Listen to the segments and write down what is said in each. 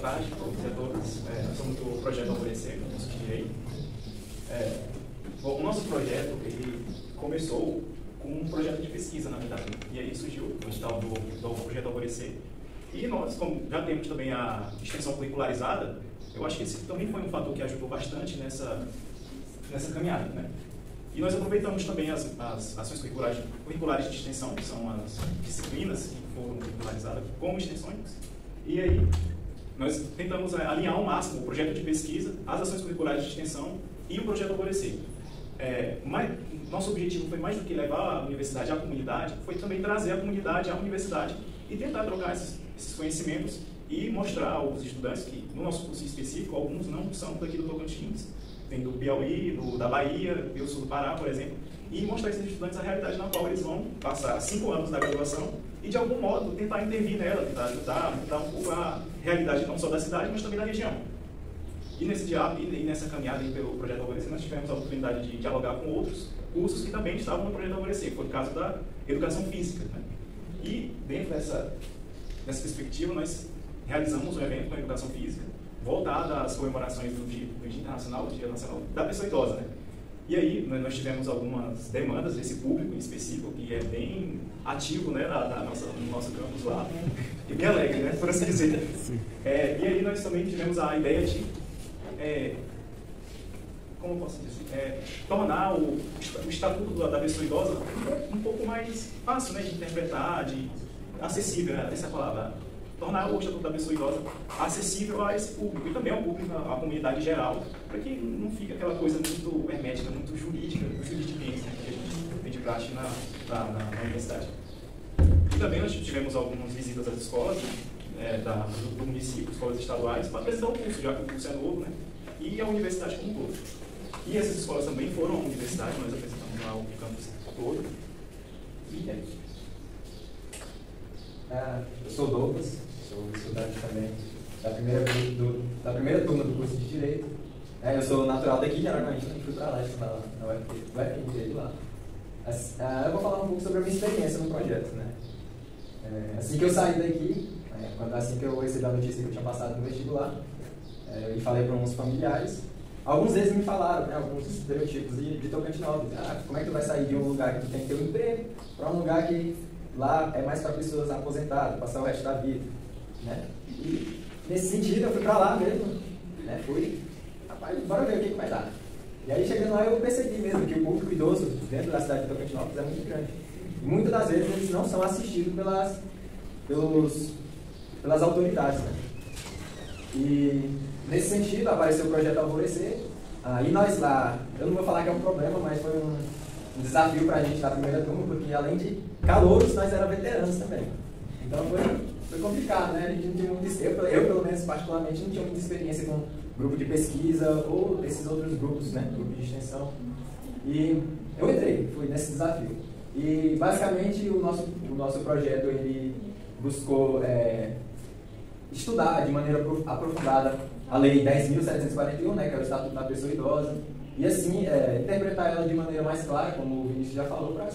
tarde a todos e a todas. É, nós somos do Projeto Alvorecer, curso de Direito. É, o nosso projeto ele começou com um projeto de pesquisa, na verdade. E aí surgiu o edital do, do Projeto Alvorecer. E nós, como já temos também a extensão curricularizada, eu acho que esse também foi um fator que ajudou bastante nessa, nessa caminhada. Né? E nós aproveitamos também as, as ações curriculares, curriculares de extensão, que são as disciplinas que foram curricularizadas como extensões. E aí nós tentamos alinhar ao máximo o projeto de pesquisa, as ações curriculares de extensão e o projeto Alvorecer. É, mas, nosso objetivo foi mais do que levar a universidade à comunidade, foi também trazer a comunidade à universidade e tentar trocar esses, esses conhecimentos e mostrar aos estudantes que, no nosso curso específico, alguns não são daqui do Tocantins, tem do Piauí, do, da Bahia, do Sul do Pará, por exemplo, e mostrar a esses estudantes a realidade na qual eles vão passar cinco anos da graduação e, de algum modo, tentar intervir nela, tentar ajudar, mudar um pouco a realidade não só da cidade, mas também da região. E nesse diálogo e nessa caminhada pelo Projeto Alvorecer, nós tivemos a oportunidade de dialogar com outros cursos que também estavam no Projeto Alvorecer, foi o caso da Educação Física. Né? E, dentro dessa, dessa perspectiva, nós realizamos um evento com a Educação Física, voltado às comemorações do Dia, do Dia Internacional, do Dia Nacional da Pessoa Idosa. Né? E aí nós tivemos algumas demandas desse público em específico, que é bem ativo né, na, na nossa, no nosso campus lá, e bem alegre, né, por assim dizer. É, e aí nós também tivemos a ideia de, é, como posso dizer, é, tornar o, o estatuto da pessoa idosa um pouco mais fácil né, de interpretar, de acessível, né, essa palavra, tornar o Estatuto da Pessoa Idosa acessível a esse público e também ao público, à comunidade geral, para que não fique aquela coisa muito hermética, muito jurídica, juridiquense, né, que a gente tem de praxe na, na, na, universidade. E também nós tivemos algumas visitas às escolas é, da, do, município, escolas estaduais, para apresentar o curso, já que o curso é novo, né, e a universidade como um todo. E essas escolas também foram à universidade, nós apresentamos lá o campus todo. E é isso. Ah, eu sou Douglas, sou estudante também da primeira, do, da primeira turma do curso de Direito. É, eu sou natural daqui de Aracaju, fui para lá estudar lá, na UFP, Direito lá. Ah, eu vou falar um pouco sobre a minha experiência no projeto. Né? É, assim que eu saí daqui, é, quando, assim que eu recebi a notícia que eu tinha passado no vestibular, é, eu falei para uns familiares, alguns deles me falaram, né, alguns estereotipos de, de Tocantinópolis. Ah, como é que tu vai sair de um lugar que tu tem que ter um emprego para um lugar que lá é mais para pessoas aposentadas, passar o resto da vida. Né? E nesse sentido eu fui para lá mesmo, né? fui, rapaz, bora ver o que, que vai dar. E aí chegando lá eu percebi mesmo que o público idoso dentro da cidade de Tocantinópolis é muito grande. E muitas das vezes eles não são assistidos pelas, pelos, pelas autoridades. Né? E nesse sentido apareceu o projeto Alvorecer. Ah, e nós lá, eu não vou falar que é um problema, mas foi um, um desafio para a gente na primeira turma, porque além de calouros, nós era veteranos também. Então foi, foi complicado, né? A gente não tinha muito, eu, pelo menos, particularmente, não tinha muita experiência com grupo de pesquisa ou esses outros grupos, né? Grupo de extensão. E eu entrei, fui nesse desafio. E basicamente o nosso, o nosso projeto ele buscou é, estudar de maneira aprofundada a Lei 10.741, né, que é o Estatuto da Pessoa Idosa, e assim é, interpretar ela de maneira mais clara, como o Vinícius já falou, pra,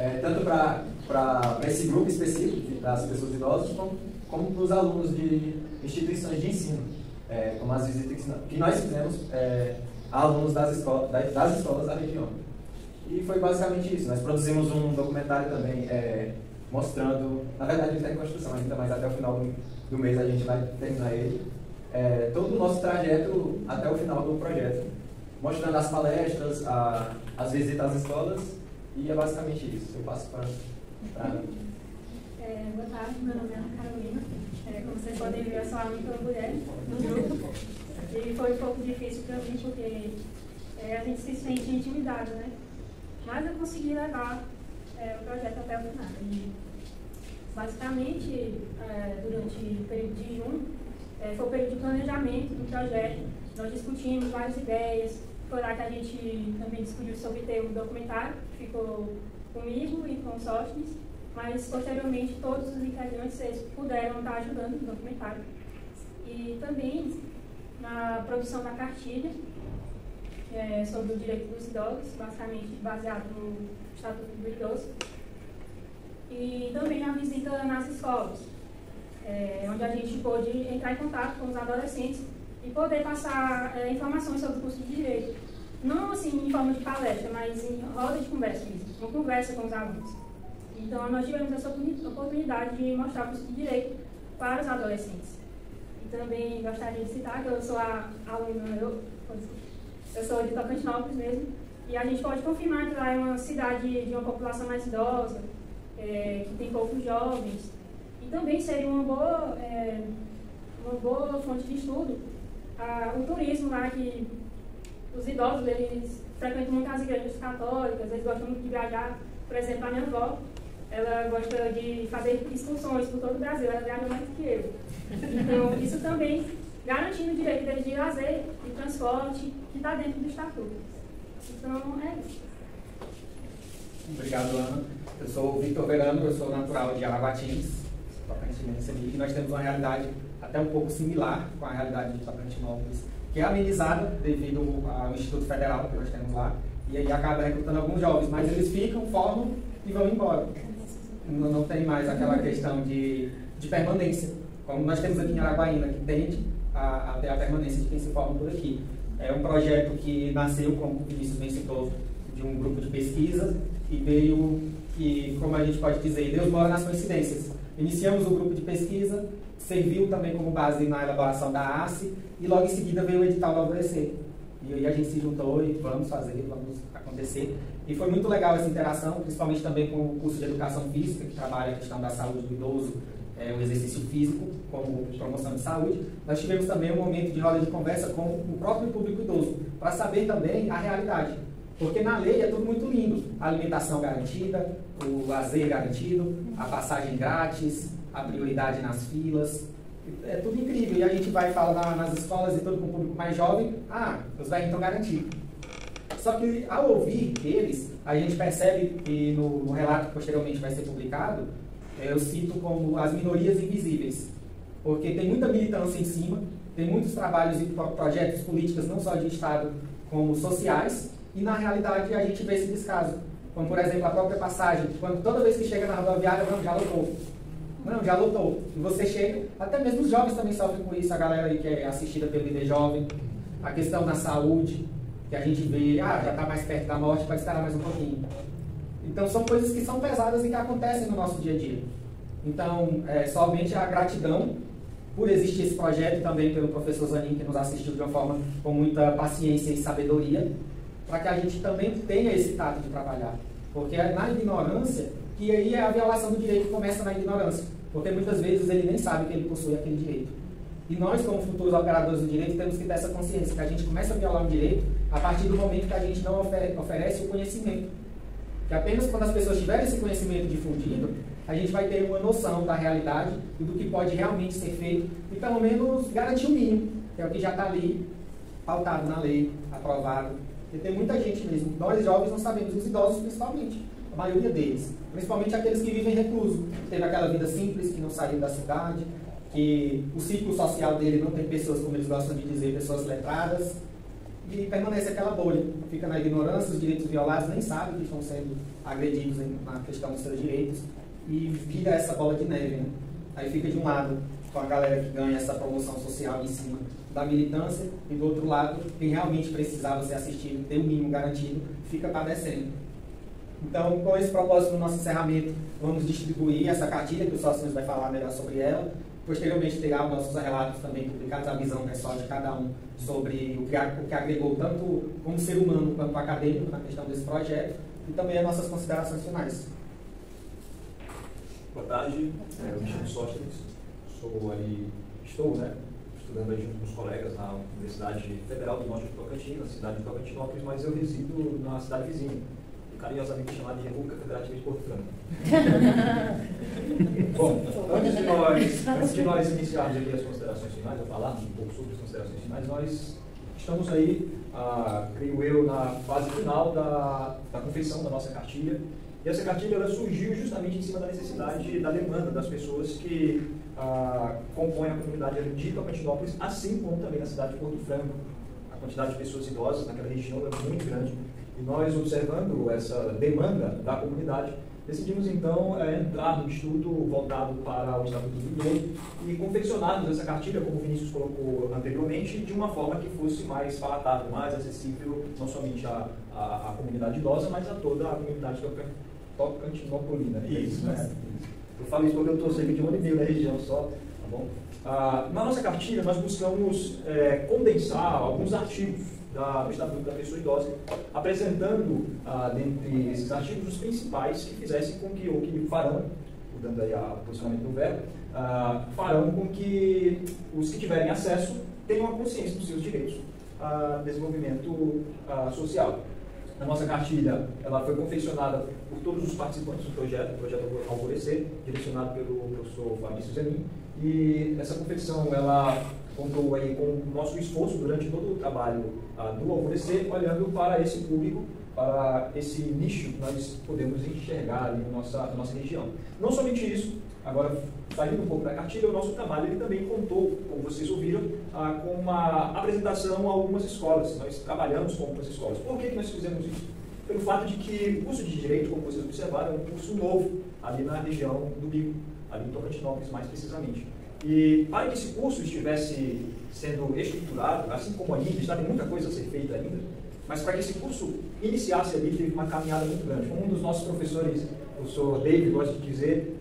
é, tanto para esse grupo específico das pessoas idosas, como, como para os alunos de instituições de ensino, é, como as visitas que nós fizemos é, a alunos das, escolas das escolas da região. E foi basicamente isso. Nós produzimos um documentário também é, mostrando, na verdade ele está em construção ainda, mas até o final do, do mês a gente vai terminar ele, é, todo o nosso trajeto até o final do projeto mostrando as palestras, a, as visitas às escolas e é basicamente isso. Eu passo para. É, boa tarde, meu nome é Ana Carolina. É, como vocês podem ver, eu sou a única mulher no grupo. E foi um pouco difícil para mim, porque é, a gente se sente intimidado, né? Mas eu consegui levar é, o projeto até o final. E, basicamente, é, durante o período de junho, é, foi o período de planejamento do projeto. Nós discutimos várias ideias, foi lá que a gente também discutiu sobre ter um documentário, ficou comigo e com Sóstenes, mas posteriormente todos os integrantes puderam estar ajudando no documentário. E também na produção da cartilha é, sobre o direito dos idosos, basicamente baseado no Estatuto do Idoso. E também na visita nas escolas. é, onde a gente pôde entrar em contato com os adolescentes e poder passar é, informações sobre o curso de Direito. Não assim em forma de palestra, mas em roda de conversa mesmo, uma conversa com os alunos. Então, nós tivemos essa oportunidade de mostrar o curso de Direito para os adolescentes. E também gostaria de citar que eu sou a aluna, eu, eu sou de Tocantinópolis mesmo, e a gente pode confirmar que lá é uma cidade de uma população mais idosa, é, que tem poucos jovens, e também seria uma boa, é, uma boa fonte de estudo a, o turismo lá, que os idosos eles frequentam muito as igrejas católicas, eles gostam muito de viajar. Por exemplo, a minha avó, ela gosta de fazer excursões por todo o Brasil, ela viaja mais que eu. Então, isso também garantindo o direito deles de lazer, de transporte, que está dentro do estatuto. Então, é isso. Obrigado, Ana. Eu sou o Victor Verano, eu sou natural de Araguatins, e nós temos uma realidade até um pouco similar com a realidade de Tocantinópolis, que é amenizada devido ao Instituto Federal que nós temos lá, e aí acaba recrutando alguns jovens, mas eles ficam, formam e vão embora. Não, não tem mais aquela questão de, de permanência, como nós temos aqui em Araguaína, que tende a, a ter a permanência de quem se forma por aqui. É um projeto que nasceu, como o Vinícius bem citou, de um grupo de pesquisa e veio que, como a gente pode dizer, Deus mora nas coincidências. Iniciamos o grupo de pesquisa, serviu também como base na elaboração da ACE e logo em seguida veio o edital do Alvorecer. E aí a gente se juntou e vamos fazer, vamos acontecer. E foi muito legal essa interação, principalmente também com o curso de Educação Física, que trabalha a questão da saúde do idoso, é, o exercício físico como promoção de saúde. Nós tivemos também um momento de roda de conversa com o próprio público idoso, para saber também a realidade. Porque na lei é tudo muito lindo. A alimentação garantida, o lazer garantido, a passagem grátis, a prioridade nas filas. É tudo incrível. E a gente vai falar nas escolas e todo com o público mais jovem, ah, os velhos estão garantidos. Só que ao ouvir eles, a gente percebe que no, no relato que posteriormente vai ser publicado, eu cito como as minorias invisíveis. Porque tem muita militância em cima, tem muitos trabalhos e projetos políticos, não só de Estado, como sociais, e na realidade a gente vê esse descaso. Como, por exemplo, a própria passagem, quando toda vez que chega na rodoviária, não, já lotou. Não, já lotou. E você chega, até mesmo os jovens também sofrem com isso, a galera aí que é assistida pelo líder jovem, a questão da saúde, que a gente vê, ah, já está mais perto da morte, pode esperar mais um pouquinho. Então são coisas que são pesadas e que acontecem no nosso dia a dia. Então, é, somente a gratidão por existir esse projeto também pelo professor Zanin, que nos assistiu de uma forma com muita paciência e sabedoria, para que a gente também tenha esse tato de trabalhar. Porque é na ignorância que aí a violação do direito começa na ignorância. Porque muitas vezes ele nem sabe que ele possui aquele direito. E nós, como futuros operadores do direito, temos que ter essa consciência que a gente começa a violar um direito a partir do momento que a gente não oferece o conhecimento. Que apenas quando as pessoas tiverem esse conhecimento difundido, a gente vai ter uma noção da realidade e do que pode realmente ser feito e pelo menos garantir o mínimo, que é o que já está ali, pautado na lei, aprovado porque tem muita gente mesmo. Nós jovens não sabemos, os idosos principalmente, maioria deles. Principalmente aqueles que vivem recluso, que teve aquela vida simples, que não saiu da cidade, que o ciclo social dele não tem pessoas, como eles gostam de dizer, pessoas letradas, e permanece aquela bolha. Fica na ignorância, os direitos violados, nem sabe que estão sendo agredidos na questão dos seus direitos, e vira essa bola de neve. Né? Aí fica de um lado com a galera que ganha essa promoção social em cima da militância e do outro lado, quem realmente precisava ser assistido, ter o mínimo garantido, fica padecendo. Então, com esse propósito, no nosso encerramento, vamos distribuir essa cartilha, que o Sócios vai falar melhor sobre ela. Posteriormente, terá os nossos relatos também publicados, a visão pessoal de cada um sobre o que, o que agregou tanto como ser humano quanto acadêmico na questão desse projeto e também as nossas considerações finais. Boa tarde, é, eu me chamo Sóstenes, sou ali, estou, né, estudando junto com os colegas na Universidade Federal do Norte de Tocantins, na cidade de Tocantinópolis, mas eu resido na cidade vizinha, carinhosamente chamada de República Federativa de Porto Franco. Bom, antes de, nós, antes de nós iniciarmos aqui as considerações finais, ou falarmos um pouco sobre as considerações finais, nós estamos aí, ah, creio eu, na fase final da, da confeição da nossa cartilha. E essa cartilha ela surgiu justamente em cima da necessidade, da demanda das pessoas que ah, compõem a comunidade de Tocantinópolis, assim como também na cidade de Porto Franco. A quantidade de pessoas idosas naquela região é muito grande. E nós, observando essa demanda da comunidade, decidimos então é, entrar no estudo voltado para o Estatuto do Idoso e confeccionarmos essa cartilha, como o Vinícius colocou anteriormente, de uma forma que fosse mais palatável, mais acessível não somente à, à, à comunidade idosa, mas a toda a comunidade tocantinopolina. Isso, né? Eu falo isso porque eu estou cerca de um ano e meio na região só, tá bom? Ah, na nossa cartilha, nós buscamos é, condensar alguns artigos da, do Estatuto da Pessoa Idosa, apresentando, ah, dentre esses artigos, os principais que fizessem com que, ou que farão, mudando aí a posicionamento do verbo, ah, farão com que os que tiverem acesso tenham a consciência dos seus direitos a desenvolvimento ah, social. A nossa cartilha ela foi confeccionada por todos os participantes do projeto, o projeto Alvorecer, direcionado pelo professor Fabrício Zenin, e essa confecção ela contou aí com o nosso esforço durante todo o trabalho ah, do Alvorecer, olhando para esse público, para esse nicho que nós podemos enxergar ali na nossa, na nossa região. Não somente isso, agora saindo um pouco da cartilha, o nosso trabalho ele também contou, como vocês ouviram, ah, com uma apresentação a algumas escolas. Nós trabalhamos com algumas escolas. Por que, que nós fizemos isso? Pelo fato de que o curso de Direito, como vocês observaram, é um curso novo ali na região do Bico ali em Tocantinópolis mais precisamente. E para que esse curso estivesse sendo estruturado, assim como ainda, está tem muita coisa a ser feita ainda, mas para que esse curso iniciasse ali, teve uma caminhada muito grande. Um dos nossos professores, o professor David, gosta de dizer,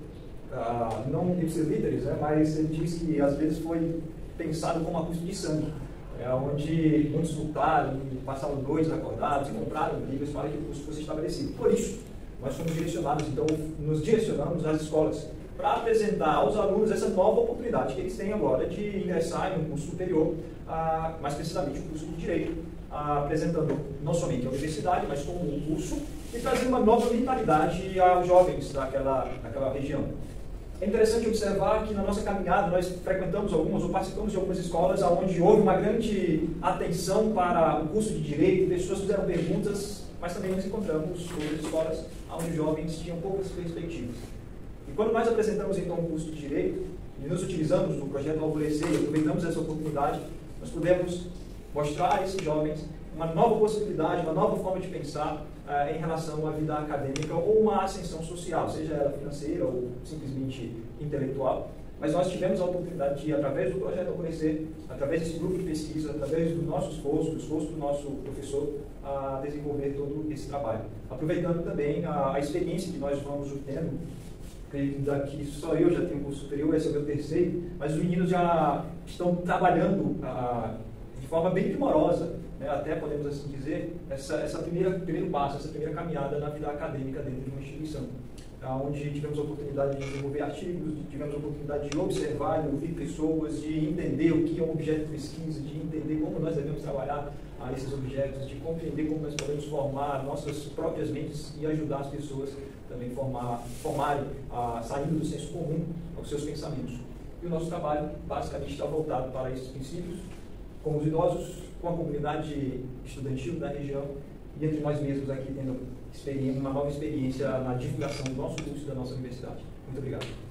uh, não ipsis literis, né, mas ele diz que às vezes foi pensado como uma custo de sangue, é, onde muitos lutaram, passaram dois acordados compraram livros para que o curso fosse estabelecido. Por isso, nós fomos direcionados, então, nos direcionamos às escolas para apresentar aos alunos essa nova oportunidade que eles têm agora de ingressar em um curso superior, ah, mais precisamente o curso de Direito, ah, apresentando não somente a universidade, mas como um curso, e trazendo uma nova vitalidade aos jovens daquela, daquela região. É interessante observar que na nossa caminhada nós frequentamos algumas ou participamos de algumas escolas onde houve uma grande atenção para o curso de Direito, pessoas fizeram perguntas, mas também nós encontramos outras escolas onde jovens tinham poucas perspectivas. Quando nós apresentamos então o curso de Direito, e nos utilizamos do projeto Alvorecer e aproveitamos essa oportunidade, nós pudemos mostrar a esses jovens uma nova possibilidade, uma nova forma de pensar uh, em relação à vida acadêmica ou uma ascensão social, seja ela financeira ou simplesmente intelectual. Mas nós tivemos a oportunidade de, através do projeto Alvorecer, através desse grupo de pesquisa, através do nosso esforço, do esforço do nosso professor, a desenvolver todo esse trabalho. Aproveitando também a, a experiência que nós vamos obtendo acredito daqui só eu já tenho curso superior, esse é o meu terceiro, mas os meninos já estão trabalhando ah, de forma bem primorosa, né, até podemos assim dizer, essa, essa primeira primeiro passo, essa primeira caminhada na vida acadêmica dentro de uma instituição, onde tivemos a oportunidade de desenvolver artigos, tivemos a oportunidade de observar, de ouvir pessoas, de entender o que é um objeto de pesquisa, de entender como nós devemos trabalhar a esses objetos, de compreender como nós podemos formar nossas próprias mentes e ajudar as pessoas também formar, formarem, a, saindo do senso comum aos seus pensamentos. E o nosso trabalho, basicamente, está voltado para esses princípios, com os idosos, com a comunidade estudantil da região e entre nós mesmos aqui tendo uma nova experiência na divulgação do nosso curso da nossa universidade. Muito obrigado.